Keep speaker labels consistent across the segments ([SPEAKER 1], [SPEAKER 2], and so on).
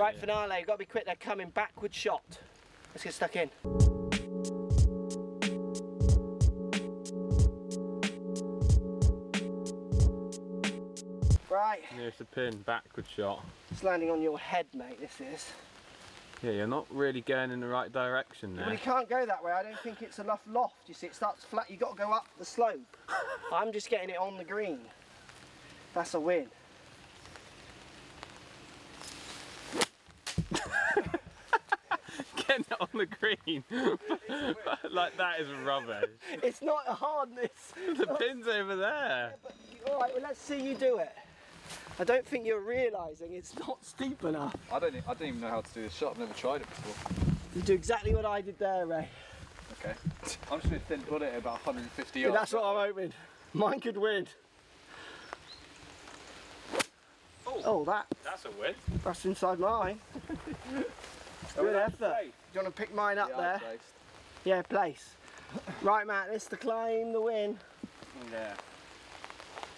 [SPEAKER 1] Right, finale, you've got to be quick, they're coming, backward shot. Let's get stuck in. Right,
[SPEAKER 2] Nearest the pin, backward shot.
[SPEAKER 1] it's landing on your head, mate, this is.
[SPEAKER 2] Yeah, you're not really going in the right direction there.
[SPEAKER 1] Well, you can't go that way, I don't think it's enough loft. You see, it starts flat, you've got to go up the slope. I'm just getting it on the green. That's a win.
[SPEAKER 2] Getting it on the green. like that is rubbish.
[SPEAKER 1] It's not a hardness.
[SPEAKER 2] The pin's over there.
[SPEAKER 1] All right, well, let's see you do it. I don't think you're realising it's not steep enough.
[SPEAKER 3] I don't. I don't even know how to do this shot. I've never tried it before.
[SPEAKER 1] You do exactly what I did there, Ray.
[SPEAKER 3] Okay. I'm just gonna thin put it at about 150
[SPEAKER 1] Yeah,
[SPEAKER 3] yards.
[SPEAKER 1] that's what I'm hoping. Mine could win. Oh. oh, that
[SPEAKER 2] That's a win.
[SPEAKER 1] that's inside mine. Good effort. Do you want to pick mine up
[SPEAKER 3] Yeah,
[SPEAKER 1] there?
[SPEAKER 3] placed.
[SPEAKER 1] Yeah, place. Right, Matt, this the climb, the win.
[SPEAKER 2] Yeah.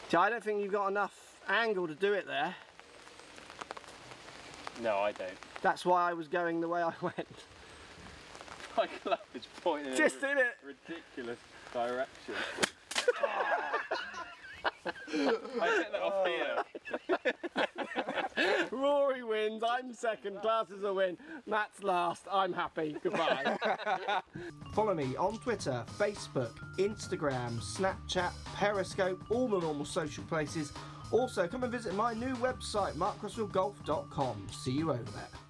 [SPEAKER 1] See, I don't think you've got enough angle to do it there.
[SPEAKER 2] No, I don't.
[SPEAKER 1] That's why I was going the way I went.
[SPEAKER 2] My glove is pointing
[SPEAKER 1] Just
[SPEAKER 2] in
[SPEAKER 1] in it.
[SPEAKER 2] ridiculous direction. I hit that off here.
[SPEAKER 1] Oh. Wins, I'm second, class is a win. Matt's last, I'm happy. Goodbye. Follow me on Twitter, Facebook, Instagram, Snapchat, Periscope, all the normal social places. Also, come and visit my new website, markcrossfieldgolf.com. See you over there.